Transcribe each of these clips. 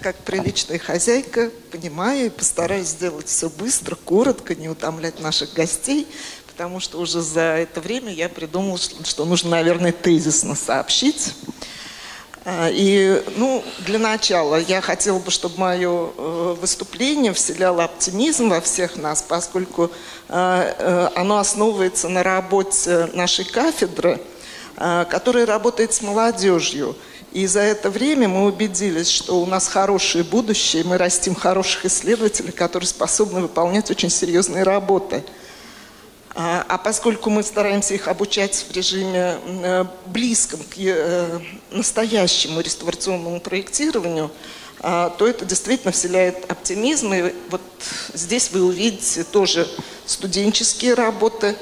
как приличная хозяйка, понимаю и постараюсь сделать все быстро, коротко, не утомлять наших гостей, потому что уже за это время я придумала, что нужно, наверное, тезисно сообщить. А, и, ну, для начала я хотела бы, чтобы мое э, выступление вселяло оптимизм во всех нас, поскольку э, э, оно основывается на работе нашей кафедры, которая работает с молодежью. И за это время мы убедились, что у нас хорошее будущее, мы растим хороших исследователей, которые способны выполнять очень серьезные работы – а, а поскольку мы стараемся их обучать в режиме э, близком к э, настоящему реставрационному проектированию, а, то это действительно вселяет оптимизм. И вот здесь вы увидите тоже студенческие работы,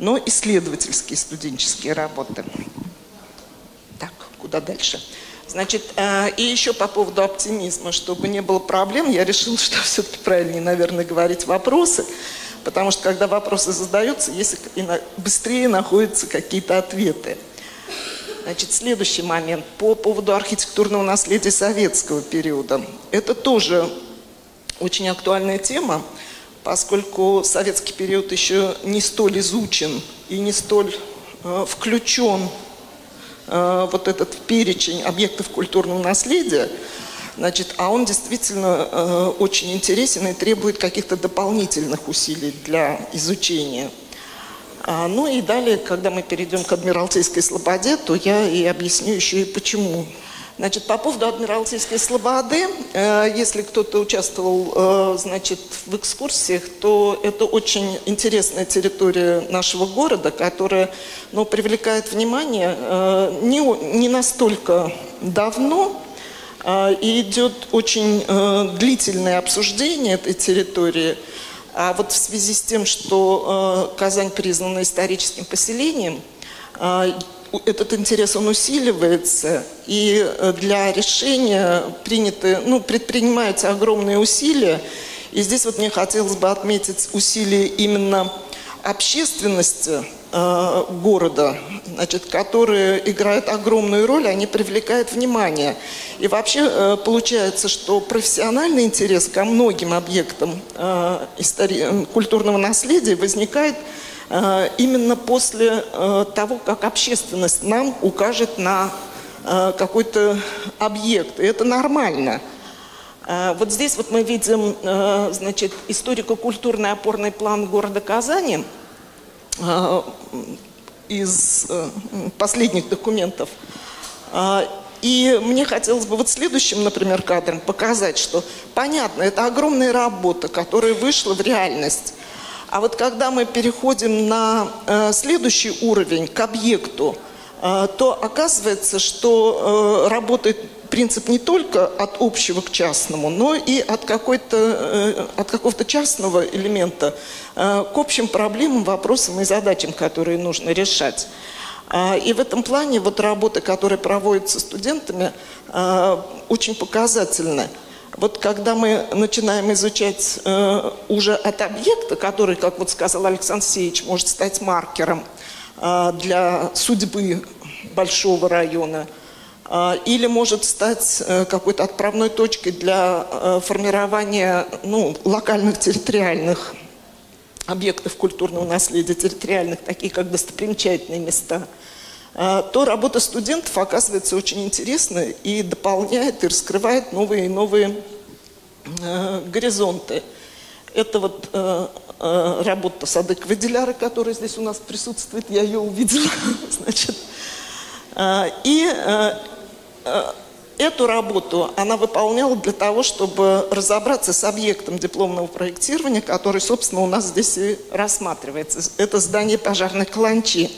но исследовательские студенческие работы. Куда дальше? Значит, э, и еще по поводу оптимизма, чтобы не было проблем, я решила, что все-таки правильнее, наверное, говорить вопросы. Потому что когда вопросы задаются, если быстрее находятся какие-то ответы. Значит, следующий момент по поводу архитектурного наследия советского периода. Это тоже очень актуальная тема, поскольку советский период еще не столь изучен и не столь э, включен вот этот перечень объектов культурного наследия, Значит, а он действительно э, очень интересен и требует каких-то дополнительных усилий для изучения. А, ну и далее, когда мы перейдем к Адмиралтейской слободе, то я и объясню еще и почему. Значит, по поводу Адмиралтейской слободы, э, если кто-то участвовал, э, значит, в экскурсиях, то это очень интересная территория нашего города, которая, ну, привлекает внимание э, не, не настолько давно, и идет очень длительное обсуждение этой территории. А вот в связи с тем, что Казань признана историческим поселением, этот интерес он усиливается, и э, для решения приняты, ну, предпринимаются огромные усилия. И здесь вот мне хотелось бы отметить усилия именно общественности э, города, значит, которые играют огромную роль, они привлекают внимание. И вообще э, получается, что профессиональный интерес ко многим объектам э, истори- культурного наследия возникает именно после э, того, как общественность нам укажет на э, какой-то объект. И это нормально. Э, вот здесь вот мы видим, э, значит, историко-культурный опорный план города Казани э, из последних документов. И мне хотелось бы вот следующим, например, кадром показать, что понятно, это огромная работа, которая вышла в реальность. А вот когда мы переходим на следующий уровень, к объекту, то оказывается, что работает принцип не только от общего к частному, но и от, какой-то, э, от какого-то частного элемента э, к общим проблемам, вопросам и задачам, которые нужно решать. А, и в этом плане вот работа, которая проводится студентами, э, очень показательна. Вот когда мы начинаем изучать уже от объекта, который, как вот сказал Александр Сеевич, может стать маркером для судьбы большого района – а, или может стать э, какой-то отправной точкой для э, формирования ну, локальных территориальных объектов культурного наследия, территориальных, таких как достопримечательные места, то работа студентов оказывается очень интересной и дополняет, и раскрывает новые и новые э, горизонты. Это вот работа Садык Диляра, которая здесь у нас присутствует, я ее увидела, значит. А, и Э, эту работу она выполняла для того, чтобы разобраться с объектом дипломного проектирования, который, собственно, у нас здесь и рассматривается. Это здание пожарной каланчи.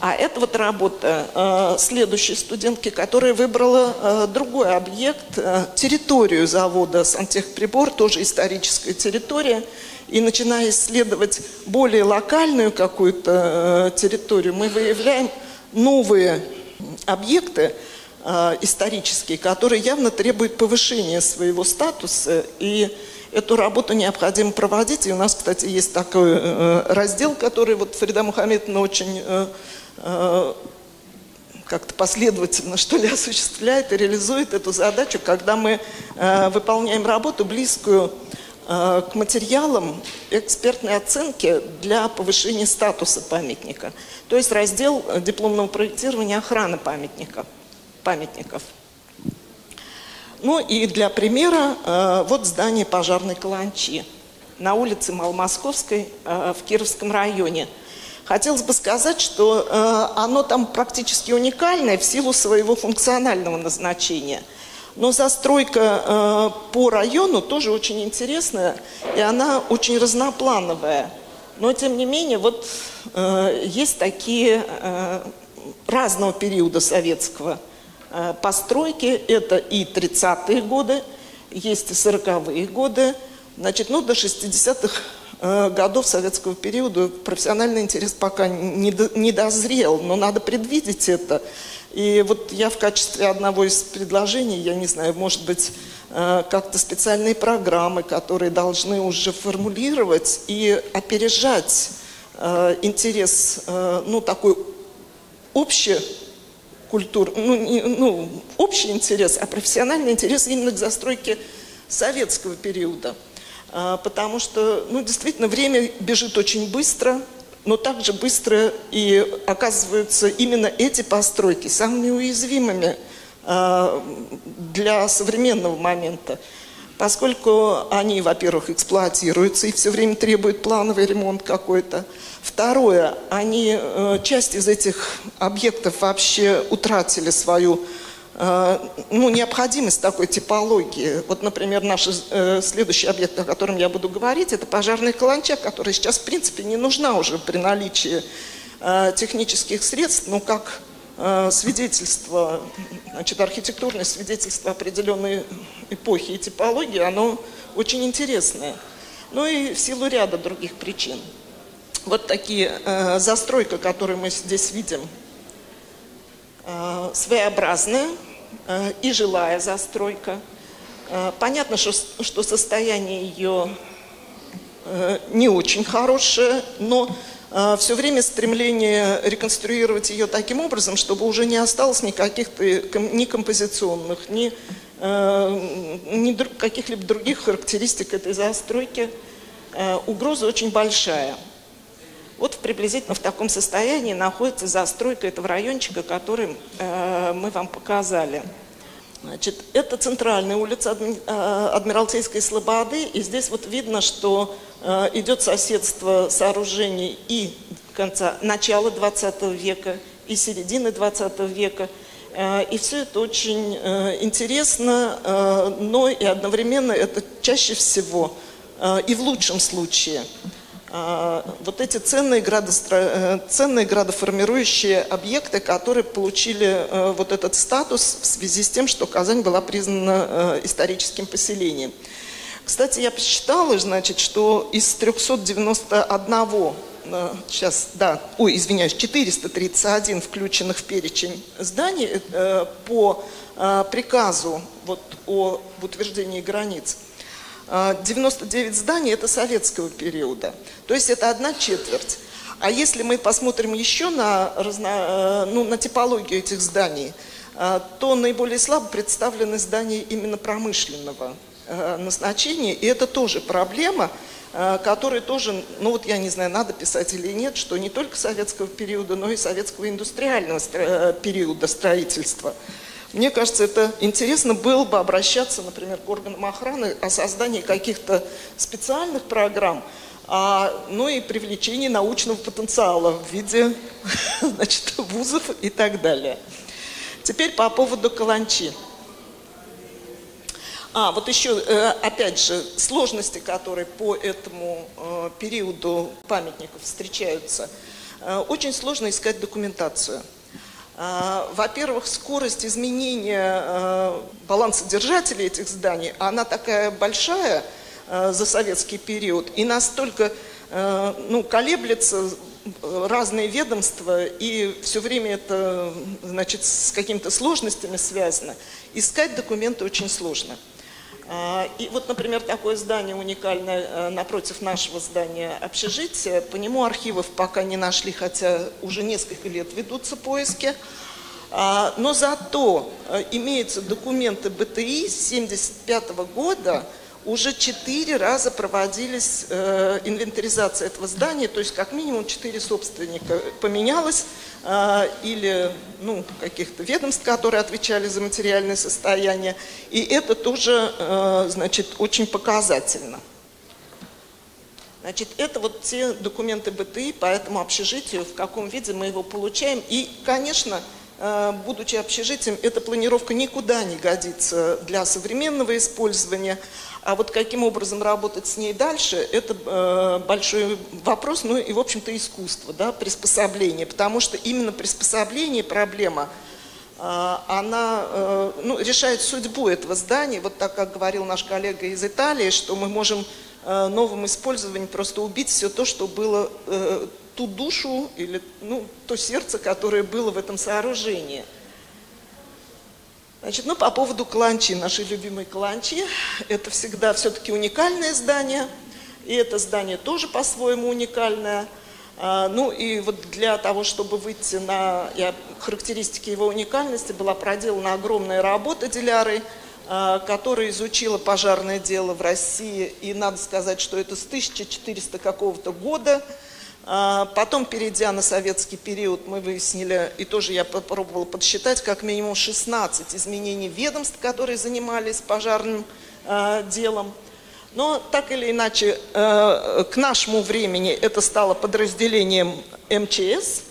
А это вот работа э, следующей студентки, которая выбрала э, другой объект, э, территорию завода «Сантехприбор», тоже историческая территория. И начиная исследовать более локальную какую-то э, территорию, мы выявляем новые объекты, э, исторические, которые явно требуют повышения своего статуса. И эту работу необходимо проводить. И у нас, кстати, есть такой э, раздел, который вот Фарида Мухаммедовна очень, э, э, как-то последовательно, что ли, осуществляет и реализует эту задачу, когда мы э, выполняем работу близкую э, к материалам экспертной оценки для повышения статуса памятника. То есть раздел дипломного проектирования охраны памятника, памятников. Ну и для примера, э, вот здание пожарной каланчи на улице Маломосковской э, в Кировском районе. Хотелось бы сказать, что э, оно там практически уникальное в силу своего функционального назначения. Но застройка по району тоже очень интересная, и она очень разноплановая. Но, тем не менее, вот есть такие разного периода советского постройки. Это и 30-е годы, есть и 40-е годы, Значит, ну, до 60-х э, годов советского периода профессиональный интерес пока не, до, дозрел, но надо предвидеть это. И вот я в качестве одного из предложений, я не знаю, может быть, э, как-то специальные программы, которые должны уже формулировать и опережать э, интерес, ну, такой общий культур, ну, не, ну, общий интерес, а профессиональный интерес именно к застройке советского периода. А, потому что, ну, действительно, время бежит очень быстро, но также быстро и оказываются именно эти постройки самыми уязвимыми а, для современного момента, поскольку они, во-первых, эксплуатируются и все время требуют плановый ремонт какой-то. Второе, они, э, часть из этих объектов вообще утратили свою Э, ну, необходимость такой типологии. Вот, например, наш э, следующий объект, о котором я буду говорить, это пожарная каланча, которая сейчас, в принципе, не нужна уже при наличии э, технических средств, но как свидетельство, значит, архитектурное свидетельство определенной эпохи и типологии, оно очень интересное. Ну и в силу ряда других причин. Вот такие э, застройка, которую мы здесь видим, Э, своеобразная э, и жилая застройка. Э, понятно, что, что состояние ее не очень хорошее, но все время стремление реконструировать ее таким образом, чтобы уже не осталось никаких ни композиционных, ни, ни каких-либо других характеристик этой застройки. Угроза очень большая. Вот приблизительно в таком состоянии находится застройка этого райончика, который э, мы вам показали. Значит, это центральная улица э, Адмиралтейской Слободы, и здесь вот видно, что э, идет соседство сооружений и конца, начала 20 века, и середины 20 века. Э, и все это очень интересно, но и одновременно это чаще всего и в лучшем случае – вот эти ценные, градостро... Э, ценные градоформирующие объекты, которые получили э, вот этот статус в связи с тем, что Казань была признана э, историческим поселением. Кстати, я посчитала, значит, что из 391 сейчас, да, ой, извиняюсь, 431 включенных в перечень зданий по приказу вот, о утверждении границ – 99 а, зданий – это советского периода. То есть это одна четверть. А если мы посмотрим еще на, разно, э, ну, на типологию этих зданий, э, то наиболее слабо представлены здания именно промышленного э, назначения. И это тоже проблема, которая тоже, ну вот я не знаю, надо писать или нет, что не только советского периода, но и советского индустриального периода строительства – мне кажется, это интересно было бы обращаться, например, к органам охраны о создании каких-то специальных программ, а, ну и привлечении научного потенциала в виде значит, вузов и так далее. Теперь по поводу каланчи. А, вот еще, э, опять же, сложности, которые по этому э, периоду памятников встречаются. Э, очень сложно искать документацию. Во-первых, скорость изменения баланса держателей этих зданий, она такая большая за советский период и настолько ну, колеблется разные ведомства, и все время это значит, с какими-то сложностями связано. Искать документы очень сложно. А, и вот, например, такое здание уникальное э, напротив нашего здания общежития. По нему архивов пока не нашли, хотя уже несколько лет ведутся поиски. А, но зато э, имеются документы БТИ с 1975 года, уже четыре раза проводились э, инвентаризация этого здания, то есть как минимум четыре собственника поменялось, э, или ну, каких-то ведомств, которые отвечали за материальное состояние, и это тоже, э, значит, очень показательно. Значит, это вот те документы БТИ по этому общежитию, в каком виде мы его получаем. И, конечно, э, будучи общежитием, эта планировка никуда не годится для современного использования. А вот каким образом работать с ней дальше, это э, большой вопрос, ну и, в общем-то, искусство, да, приспособление. Потому что именно приспособление проблема, э, она э, ну, решает судьбу этого здания. Вот так, как говорил наш коллега из Италии, что мы можем э, новым использованием просто убить все то, что было, э, ту душу или ну, то сердце, которое было в этом сооружении. Значит, ну, по поводу Каланчи, нашей любимой Каланчи, это всегда все-таки уникальное здание, и это здание тоже по-своему уникальное. А, ну и вот для того, чтобы выйти на характеристики его уникальности, была проделана огромная работа Диляры, а, которая изучила пожарное дело в России, и надо сказать, что это с 1400 какого-то года, потом, перейдя на советский период, мы выяснили, и тоже я попробовала подсчитать, как минимум 16 изменений ведомств, которые занимались пожарным а, делом. Но так или иначе, а, к нашему времени это стало подразделением МЧС.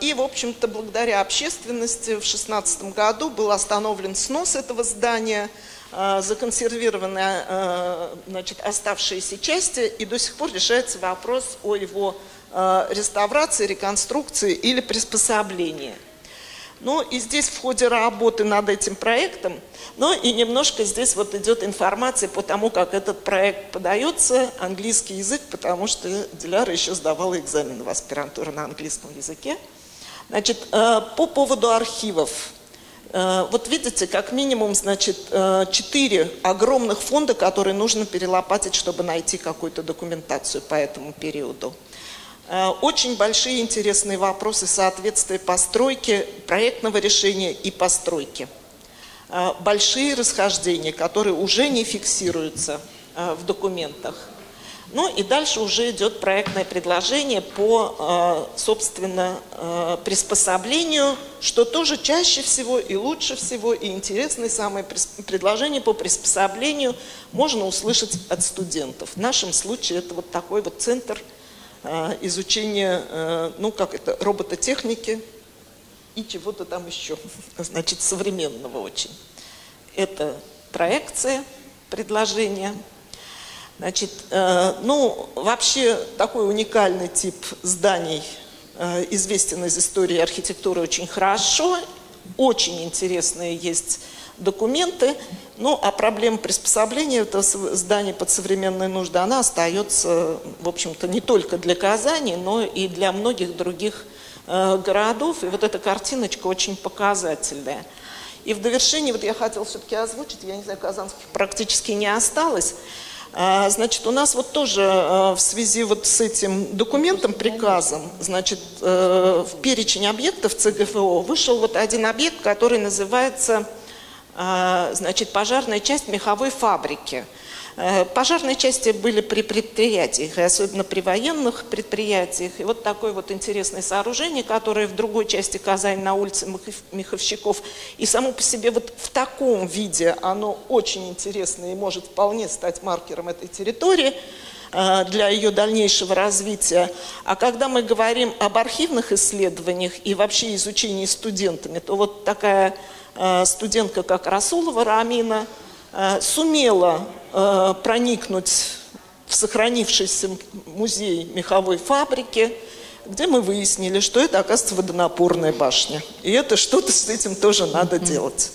И, в общем-то, благодаря общественности в 2016 году был остановлен снос этого здания – законсервированы э, значит, оставшиеся части, и до сих пор решается вопрос о его э, реставрации, реконструкции или приспособлении. Ну и здесь в ходе работы над этим проектом, ну и немножко здесь вот идет информация по тому, как этот проект подается, английский язык, потому что Диляра еще сдавала экзамен в аспирантуру на английском языке. Значит, по поводу архивов. Э, вот видите, как минимум, значит, э, четыре огромных фонда, которые нужно перелопатить, чтобы найти какую-то документацию по этому периоду. Э, очень большие интересные вопросы соответствия постройки, проектного решения и постройки. Большие расхождения, которые уже не фиксируются в документах. Ну и дальше уже идет проектное предложение по, э, собственно, э, приспособлению, что тоже чаще всего и лучше всего, и интересное самое предложение по приспособлению можно услышать от студентов. В нашем случае это вот такой вот центр э, изучения, ну как это, робототехники и чего-то там еще, значит, современного очень. Это проекция предложения – Значит, э, ну, вообще такой уникальный тип зданий э, известен из истории архитектуры очень хорошо. Очень интересные есть документы. Ну, а проблема приспособления этого здания под современные нужды, она остается, в общем-то, не только для Казани, но и для многих других э, городов. И вот эта картиночка очень показательная. И в довершении, вот я хотела все-таки озвучить, я не знаю, казанских практически не осталось, значит, у нас вот тоже а, в связи вот с этим документом, приказом, значит, э, в перечень объектов ЦГФО вышел вот один объект, который называется, а, значит, пожарная часть меховой фабрики. Э, пожарные части были при предприятиях, и особенно при военных предприятиях. И вот такое вот интересное сооружение, которое в другой части Казани на улице Миховщиков. И само по себе вот в таком виде оно очень интересное и может вполне стать маркером этой территории э, для ее дальнейшего развития. А когда мы говорим об архивных исследованиях и вообще изучении студентами, то вот такая э, студентка, как Расулова Рамина, сумела Э, проникнуть в сохранившийся музей меховой фабрики, где мы выяснили, что это, оказывается, водонапорная башня. И это что-то с этим тоже надо делать.